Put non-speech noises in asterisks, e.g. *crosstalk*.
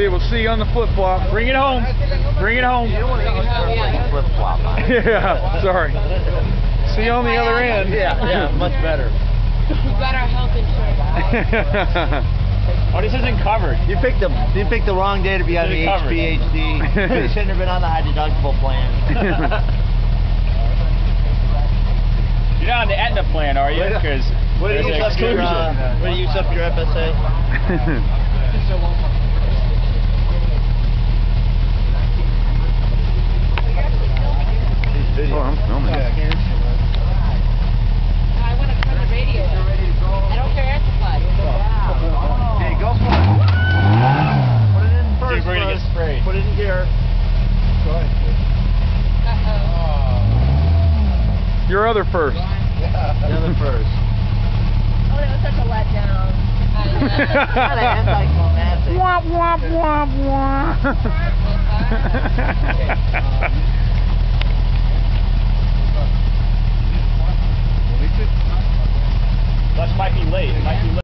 be able to see you on the flip flop. Bring it home. Bring it home. Flip *laughs* flop. Yeah, sorry. See you on the other end. Yeah, yeah, much better. We got our health insurance. *laughs* Oh, this isn't covered. You picked the you picked the wrong day to be on the Should've covered. HBHD. *laughs* you shouldn't have been on the high deductible plan. You're not on the Aetna plan, are you? Because Way to there's use up your exclusion. uh, way to use up your FSA. oh, I'm filming. I want to turn the radio on. I don't care at. Okay, go for it. Put it in first. Think we're gonna get sprayed. Put it in gear. Uh-oh. Your other first. The other first. Oh, that was such a letdown. Kind of anticlimactic. Womp womp womp womp. *laughs* late. It might be late.